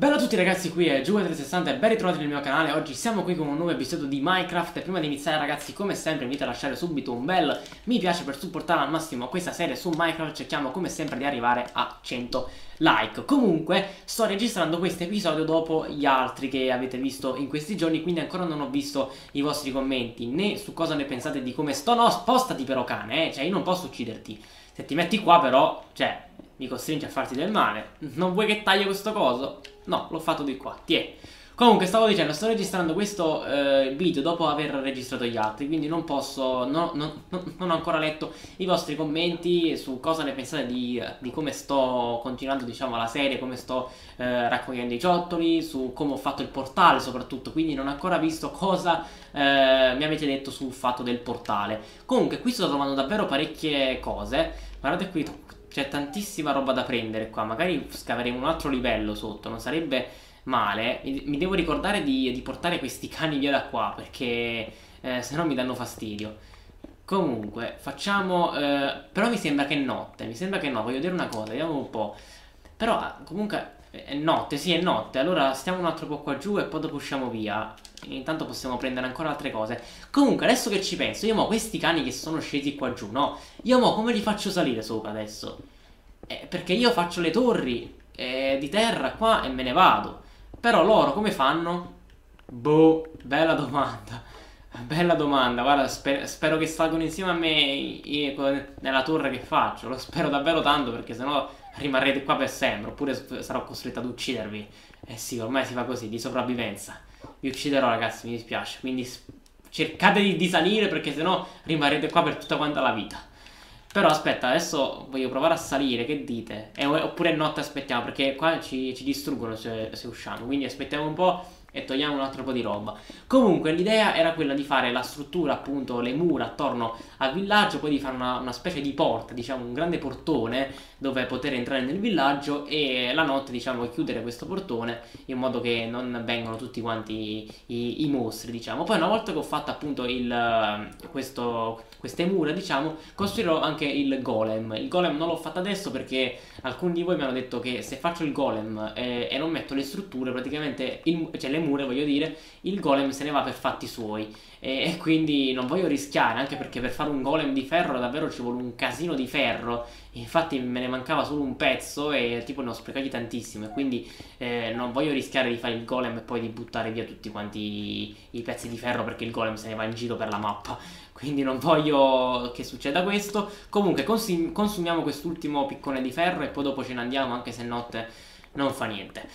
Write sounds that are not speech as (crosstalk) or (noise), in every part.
Bella a tutti ragazzi, qui è Giuve360 e ben ritrovati nel mio canale. Oggi siamo qui con un nuovo episodio di Minecraft e prima di iniziare ragazzi, come sempre, invito a lasciare subito un bel mi piace per supportare al massimo questa serie su Minecraft. Cerchiamo come sempre di arrivare a 100 like. Comunque, sto registrando questo episodio dopo gli altri che avete visto in questi giorni, quindi ancora non ho visto i vostri commenti né su cosa ne pensate di come sto. No, spostati però cane, eh, cioè io non posso ucciderti. Se ti metti qua però, cioè, mi costringe a farti del male. Non vuoi che taglio questo coso? No, l'ho fatto di qua, tiè. Comunque, stavo dicendo, sto registrando questo eh, video dopo aver registrato gli altri, quindi non posso, no, no, no, non ho ancora letto i vostri commenti su cosa ne pensate di, di come sto continuando, diciamo, la serie, come sto eh, raccogliendo i ciottoli, su come ho fatto il portale soprattutto, quindi non ho ancora visto cosa eh, mi avete detto sul fatto del portale. Comunque, qui sto trovando davvero parecchie cose, guardate qui, c'è tantissima roba da prendere qua. Magari scaveremo un altro livello sotto. Non sarebbe male. Mi devo ricordare di, di portare questi cani via da qua. Perché eh, se no mi danno fastidio. Comunque, facciamo... Eh, però mi sembra che è notte. Mi sembra che no. Voglio dire una cosa. Vediamo un po'. Però comunque è notte. Sì, è notte. Allora stiamo un altro po' qua giù e poi dopo usciamo via. Intanto possiamo prendere ancora altre cose. Comunque, adesso che ci penso, io mo questi cani che sono scesi qua giù, no? Io mo come li faccio salire sopra adesso? Eh, perché io faccio le torri eh, di terra qua e me ne vado. Però loro come fanno? Boh, bella domanda. (laughs) Bella domanda, guarda, sper spero che salgono insieme a me nella torre che faccio. Lo spero davvero tanto perché sennò rimarrete qua per sempre. Oppure sarò costretto ad uccidervi. Eh sì, ormai si fa così, di sopravvivenza. Vi ucciderò ragazzi, mi dispiace. Quindi cercate di, di salire perché sennò rimarrete qua per tutta quanta la vita. Però aspetta, adesso voglio provare a salire, che dite? Eh, oppure notte aspettiamo, perché qua ci, ci distruggono se, se usciamo. Quindi aspettiamo un po' e togliamo un altro po' di roba. Comunque l'idea era quella di fare la struttura, appunto, le mura attorno al villaggio, poi di fare una, una, specie di porta, diciamo un grande portone dove poter entrare nel villaggio e la notte, diciamo, chiudere questo portone in modo che non vengano tutti quanti i, i mostri, diciamo. Poi una volta che ho fatto appunto il, questo, queste mura, diciamo, costruirò anche il golem. Il golem non l'ho fatto adesso perché alcuni di voi mi hanno detto che se faccio il golem eh, e non metto le strutture, praticamente, il, cioè le mura, voglio dire, il golem se ne va per fatti suoi. E, e, quindi non voglio rischiare, anche perché per fare un golem di ferro davvero ci vuole un casino di ferro. Infatti me ne mancava solo un pezzo e tipo ne ho sprecati tantissimo. E quindi eh, non voglio rischiare di fare il golem e poi di buttare via tutti quanti i, i pezzi di ferro perché il golem se ne va in giro per la mappa. Quindi non voglio che succeda questo. Comunque consum consumiamo quest'ultimo piccone di ferro e poi dopo ce ne andiamo anche se notte non fa niente.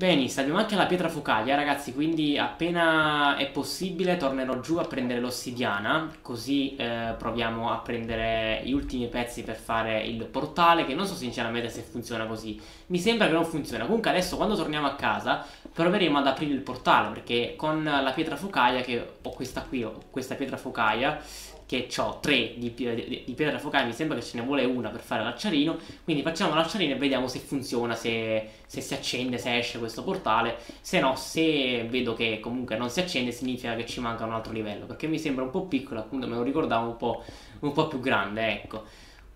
Benissimo, abbiamo anche la pietra focaglia ragazzi, quindi appena è possibile tornerò giù a prendere l'ossidiana, così eh, proviamo a prendere gli ultimi pezzi per fare il portale, che non so sinceramente se funziona così, mi sembra che non funziona, comunque adesso quando torniamo a casa proveremo ad aprire il portale, perché con la pietra focaglia, che ho questa qui, ho questa pietra focaglia, che ho tre di, di, di, pietra focale, mi sembra che ce ne vuole una per fare l'acciarino, quindi facciamo l'acciarino e vediamo se funziona, se, se, si accende, se esce questo portale, se no, se vedo che comunque non si accende significa che ci manca un altro livello, perché mi sembra un po' piccolo, appunto me lo ricordavo un po', un po più grande, ecco.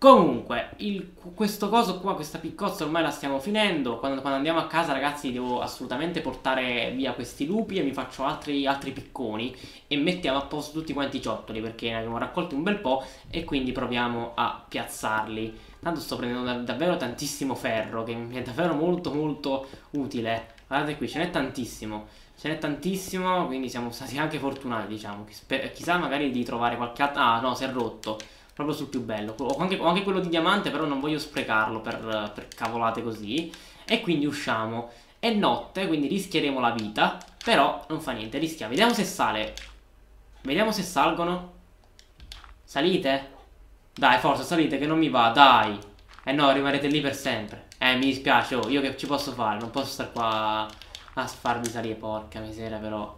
Comunque, il, questo coso qua, questa piccozza ormai la stiamo finendo. Quando, quando, andiamo a casa, ragazzi, devo assolutamente portare via questi lupi e mi faccio altri, altri picconi e mettiamo a posto tutti quanti i ciottoli perché ne abbiamo raccolti un bel po' e quindi proviamo a piazzarli. Tanto sto prendendo da, davvero tantissimo ferro che mi è davvero molto molto utile. Guardate qui, ce n'è tantissimo. Ce n'è tantissimo, quindi siamo stati anche fortunati, diciamo. Chissà magari di trovare qualche altro... Ah, no, si è rotto proprio sul più bello. Ho anche, ho anche quello di diamante, però non voglio sprecarlo per, per cavolate così. E quindi usciamo. È notte, quindi rischieremo la vita. Però non fa niente, rischiamo. Vediamo se sale. Vediamo se salgono. Salite? Dai, forza, salite, che non mi va, dai. Eh no, rimarrete lì per sempre. Eh, mi dispiace, oh, io che ci posso fare? Non posso stare qua a farvi salire, porca miseria, però.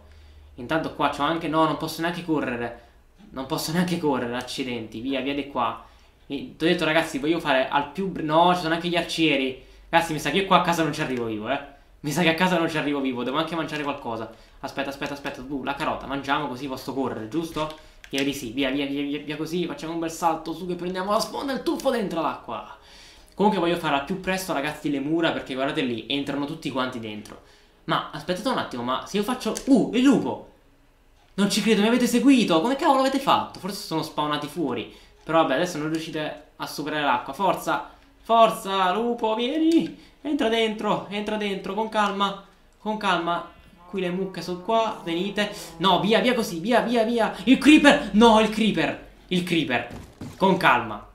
Intanto qua c'ho anche... No, non posso neanche correre. Non posso neanche correre, accidenti. Via, via di qua. Ti ho detto, ragazzi, voglio fare al più... No, ci sono anche gli arcieri. Ragazzi, mi sa che io qua a casa non ci arrivo vivo, eh. Mi sa che a casa non ci arrivo vivo. Devo anche mangiare qualcosa. Aspetta, aspetta, aspetta. Uh, la carota. Mangiamo così posso correre, giusto? Via di sì. Via, via, via, via, via così. Facciamo un bel salto su che prendiamo la sponda e il tuffo dentro l'acqua. Comunque voglio fare al più presto ragazzi le mura perché guardate lì, entrano tutti quanti dentro. Ma aspettate un attimo, ma se io faccio... Uh, il lupo! Non ci credo, mi avete seguito! Come cavolo avete fatto? Forse sono spawnati fuori. Però vabbè, adesso non riuscite a superare l'acqua. Forza! Forza, lupo, vieni! Entra dentro, entra dentro, con calma. Con calma. Qui le mucche sono qua, venite. No, via, via così, via, via, via. Il creeper! No, il creeper! Il creeper. Con calma.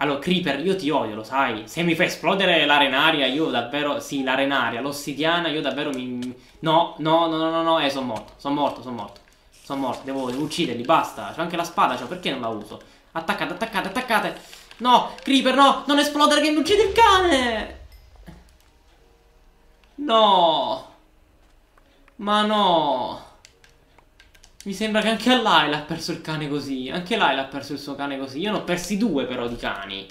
Allora, Creeper, io ti odio, lo sai. Se mi fai esplodere l'arenaria, io davvero... Sì, l'arenaria, l'ossidiana, io davvero mi... No, no, no, no, no, no, eh, sono morto. Sono morto, sono morto. Sono morto, devo, devo ucciderli, basta. C'ho anche la spada, cioè, perché non la uso? Attaccate, attaccate, attaccate. No, Creeper, no, non esplodere che mi uccide il cane. No. Ma no. Mi sembra che anche a Laila ha perso il cane così. Anche Laila ha perso il suo cane così. Io ne ho persi due però di cani.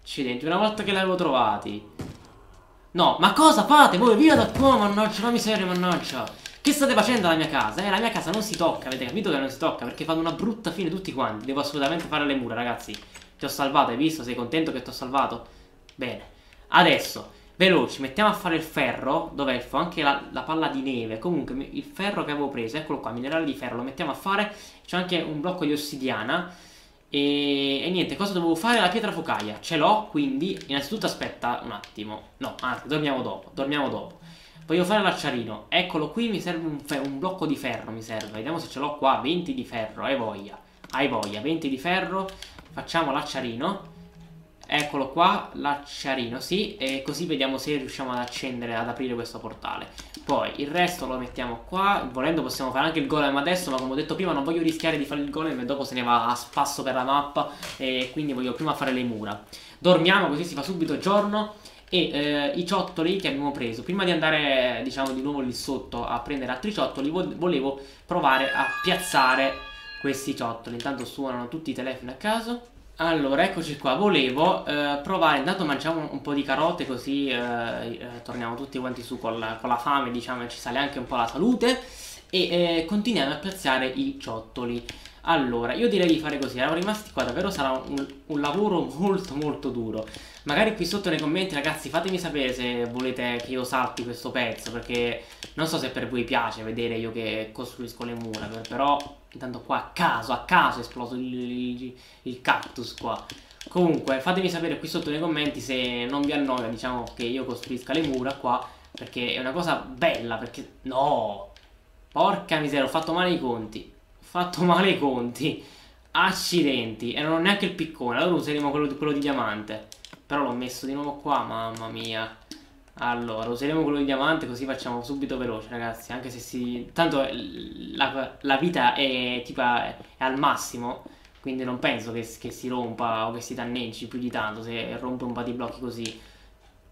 Accidenti, una volta che l'avevo trovati. No, ma cosa fate voi? Via da qua, mannaggia, la miseria, mannaggia. Che state facendo alla mia casa? Eh, la mia casa non si tocca, avete capito che non si tocca? Perché fanno una brutta fine tutti quanti. Devo assolutamente fare le mura, ragazzi. Ti ho salvato, hai visto? Sei contento che ti ho salvato? Bene. Adesso Veloci, mettiamo a fare il ferro. Dov'è? Ho anche la, la, palla di neve. Comunque, il ferro che avevo preso, eccolo qua, minerale di ferro, lo mettiamo a fare. C'è anche un blocco di ossidiana. E, e, niente, cosa dovevo fare? La pietra focaia. Ce l'ho, quindi, innanzitutto aspetta un attimo. No, anzi, dormiamo dopo, dormiamo dopo. Voglio fare l'acciarino. Eccolo qui, mi serve un, un, blocco di ferro, mi serve. Vediamo se ce l'ho qua, 20 di ferro, hai voglia. Hai voglia, 20 di ferro. Facciamo l'acciarino. Eccolo qua, l'acciarino, sì, e così vediamo se riusciamo ad accendere, ad aprire questo portale. Poi il resto lo mettiamo qua, volendo possiamo fare anche il golem adesso, ma come ho detto prima non voglio rischiare di fare il golem e dopo se ne va a spasso per la mappa, e quindi voglio prima fare le mura. Dormiamo così si fa subito giorno e eh, i ciottoli che abbiamo preso prima di andare diciamo di nuovo lì sotto a prendere altri ciottoli volevo provare a piazzare questi ciottoli intanto suonano tutti i telefoni a caso allora, eccoci qua, volevo eh, provare, intanto mangiamo un po' di carote così eh, eh, torniamo tutti quanti su con la, con la, fame, diciamo, e ci sale anche un po' la salute e eh, continuiamo a piazzare i ciottoli. Allora, io direi di fare così, eravamo rimasti qua, davvero sarà un, un, lavoro molto molto duro. Magari qui sotto nei commenti, ragazzi, fatemi sapere se volete che io salti questo pezzo, perché non so se per voi piace vedere io che costruisco le mura, però Intanto qua a caso, a caso è esploso il, il, il cactus qua. Comunque fatemi sapere qui sotto nei commenti se non vi annoia diciamo che io costruisca le mura qua Perché è una cosa bella perché... No! Porca miseria, ho fatto male i conti fatto male i conti Accidenti E non ho neanche il piccone, allora useremo quello, quello di diamante Però l'ho messo di nuovo qua, mamma mia allora, useremo quello di diamante così facciamo subito veloce, ragazzi. Anche se si... Tanto la, la vita è, tipo, è al massimo. Quindi non penso che, che, si rompa o che si danneggi più di tanto se rompe un po' di blocchi così.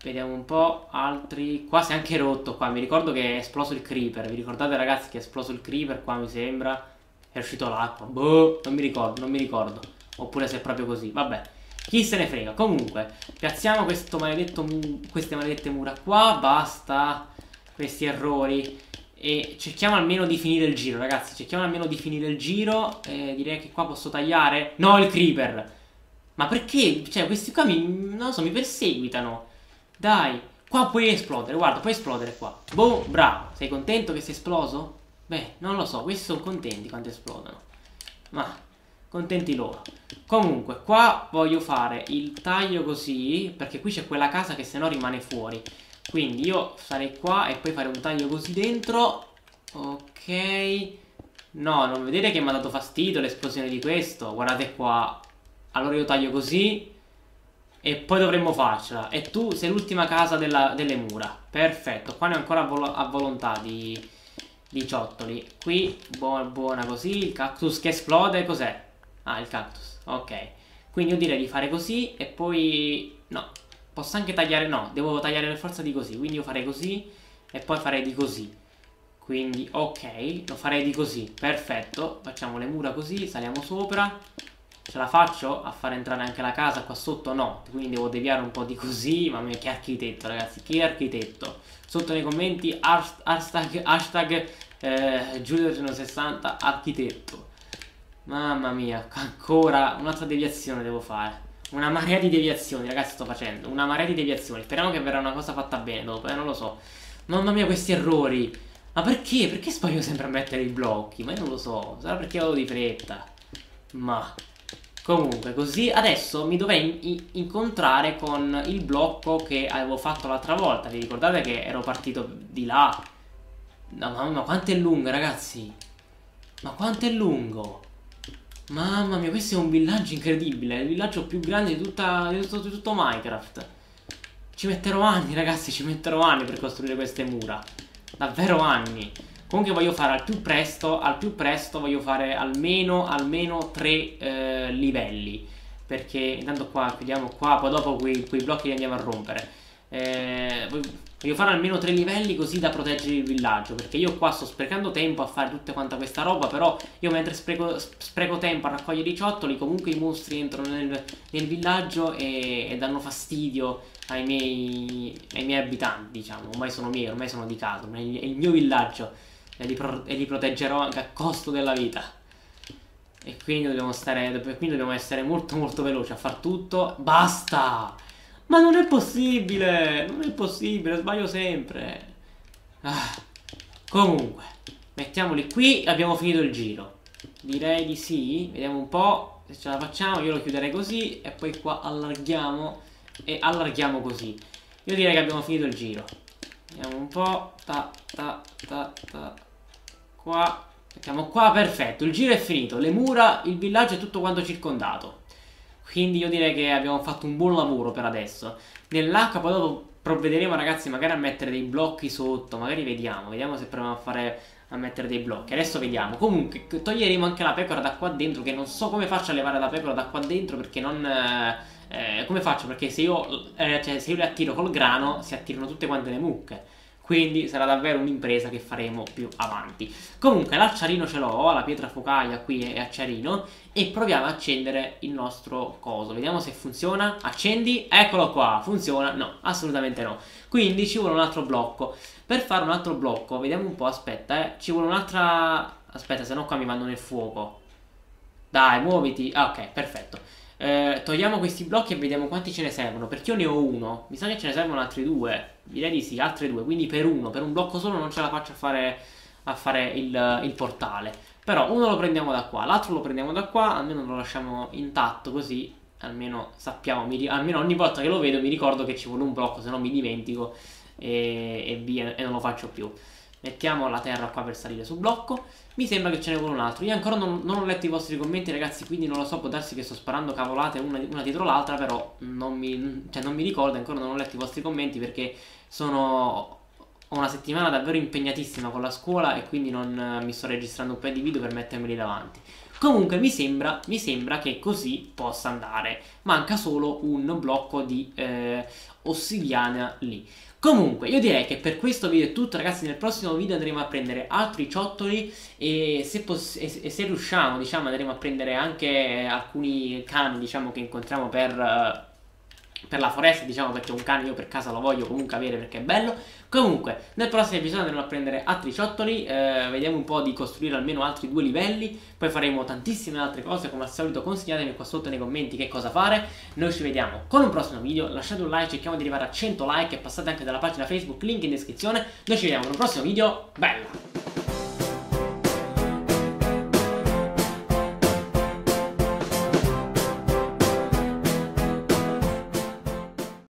Vediamo un po'. Altri... Qua si è anche rotto qua. Mi ricordo che è esploso il creeper. Vi ricordate ragazzi che è esploso il creeper? Qua mi sembra. È uscito l'acqua. Boh, non mi ricordo, non mi ricordo. Oppure se è proprio così. Vabbè. Chi se ne frega. Comunque, piazziamo queste maledette mura qua. Basta questi errori. E cerchiamo almeno di finire il giro, ragazzi. Cerchiamo almeno di finire il giro. E direi che qua posso tagliare. No, il creeper. Ma perché? Cioè, questi qua mi, non so, mi perseguitano. Dai. Qua puoi esplodere, guarda, puoi esplodere qua. Boh, bravo. Sei contento che sei esploso? Beh, non lo so, questi sono contenti quando esplodono. Ma contenti loro. Comunque, qua voglio fare il taglio così, perché qui c'è quella casa che se no rimane fuori. Quindi io sarei qua e poi fare un taglio così dentro. Ok. No, non vedete che mi ha dato fastidio l'esplosione di questo? Guardate qua. Allora io taglio così. E poi dovremmo farcela. E tu sei l'ultima casa della, delle mura. Perfetto. Qua ne ho ancora vol a volontà di, di ciottoli. Qui, buona, buona così. Il cactus che esplode, cos'è? Ah, il cactus. Ok. Quindi io direi di fare così e poi... No. Posso anche tagliare... No, devo tagliare per forza di così. Quindi io farei così e poi farei di così. Quindi, ok. Lo farei di così. Perfetto. Facciamo le mura così. Saliamo sopra. Ce la faccio a far entrare anche la casa qua sotto? No. Quindi devo deviare un po' di così. Mamma mia, che architetto, ragazzi. Che architetto. Sotto nei commenti hashtag, hashtag eh, Giulio60 architetto. Mamma mia, ancora un'altra deviazione devo fare. Una marea di deviazioni, ragazzi, sto facendo. Una marea di deviazioni. Speriamo che verrà una cosa fatta bene dopo, eh, non lo so. Mamma mia, questi errori. Ma perché? Perché sbaglio sempre a mettere i blocchi? Ma io non lo so. Sarà perché vado di fretta. Ma... Comunque, così adesso mi dovrei incontrare con il blocco che avevo fatto l'altra volta. Vi ricordate che ero partito di là? No, mamma, quanto è lungo, ragazzi. Ma quanto è lungo. Mamma mia, questo è un villaggio incredibile. È il villaggio più grande di, tutta, di, tutto, di tutto Minecraft. Ci metterò anni, ragazzi, ci metterò anni per costruire queste mura. Davvero anni. Comunque voglio fare al più presto, al più presto voglio fare almeno, almeno tre eh, livelli. Perché intanto qua, chiudiamo qua, poi dopo quei, quei blocchi li andiamo a rompere. Eh, voglio fare almeno tre livelli così da proteggere il villaggio. Perché io qua sto sprecando tempo a fare tutta quanta questa roba. Però io mentre spreco, spreco tempo a raccogliere i ciottoli, comunque i mostri entrano nel, nel villaggio e, e, danno fastidio ai miei, ai miei abitanti, diciamo. Ormai sono miei, ormai sono di casa, è il mio villaggio e li, e li proteggerò anche a costo della vita. E quindi dobbiamo, stare, quindi dobbiamo essere molto molto veloci a far tutto. Basta! Ma non è possibile! Non è possibile, sbaglio sempre. Ah. Comunque, mettiamoli qui abbiamo finito il giro. Direi di sì. Vediamo un po' se ce la facciamo. Io lo chiuderei così e poi qua allarghiamo e allarghiamo così. Io direi che abbiamo finito il giro. Vediamo un po'. Ta, ta, ta, ta qua. Mettiamo qua, perfetto. Il giro è finito. Le mura, il villaggio è tutto quanto circondato. Quindi io direi che abbiamo fatto un buon lavoro per adesso. Nell'acqua poi dopo provvederemo ragazzi magari a mettere dei blocchi sotto. Magari vediamo. Vediamo se proviamo a fare a mettere dei blocchi. Adesso vediamo. Comunque, toglieremo anche la pecora da qua dentro. Che non so come faccio a levare la pecora da qua dentro. Perché non. Eh, come faccio? Perché se io, eh, cioè, se io le attiro col grano, si attirano tutte quante le mucche quindi sarà davvero un'impresa che faremo più avanti. Comunque l'acciarino ce l'ho, la pietra focaia qui è acciarino e proviamo a accendere il nostro coso. Vediamo se funziona. Accendi, eccolo qua, funziona? No, assolutamente no. Quindi ci vuole un altro blocco. Per fare un altro blocco, vediamo un po', aspetta, eh, ci vuole un'altra... Aspetta, se no qua mi vanno nel fuoco. Dai, muoviti. Ah, ok, perfetto. Eh, togliamo questi blocchi e vediamo quanti ce ne servono. Perché io ne ho uno. Mi sa che ce ne servono altri due. Direi di sì, altri due. Quindi per uno, per un blocco solo non ce la faccio a fare, a fare il, il portale. Però uno lo prendiamo da qua, l'altro lo prendiamo da qua. Almeno lo lasciamo intatto così. Almeno sappiamo, mi, almeno ogni volta che lo vedo mi ricordo che ci vuole un blocco, se no mi dimentico e, e via e non lo faccio più. Mettiamo la terra qua per salire sul blocco. Mi sembra che ce vuole un altro. Io ancora non, non, ho letto i vostri commenti, ragazzi, quindi non lo so. Può darsi che sto sparando cavolate una, una dietro l'altra, però non mi, cioè non mi ricordo. Ancora non ho letto i vostri commenti perché sono... Ho una settimana davvero impegnatissima con la scuola e quindi non mi sto registrando un paio di video per mettermeli davanti. Comunque mi sembra, mi sembra che così possa andare. Manca solo un blocco di eh, ossidiana lì. Comunque, io direi che per questo video è tutto, ragazzi. Nel prossimo video andremo a prendere altri ciottoli e se, e, se riusciamo, diciamo, andremo a prendere anche alcuni cani, diciamo, che incontriamo per... Uh, per la foresta, diciamo perché un cane io per casa lo voglio comunque avere perché è bello. Comunque, nel prossimo episodio andremo a prendere altri ciottoli, eh, vediamo un po' di costruire almeno altri due livelli, poi faremo tantissime altre cose, come al solito consigliatemi qua sotto nei commenti che cosa fare. Noi ci vediamo con un prossimo video, lasciate un like, cerchiamo di arrivare a 100 like e passate anche dalla pagina Facebook, link in descrizione. Noi ci vediamo con un prossimo video, bello!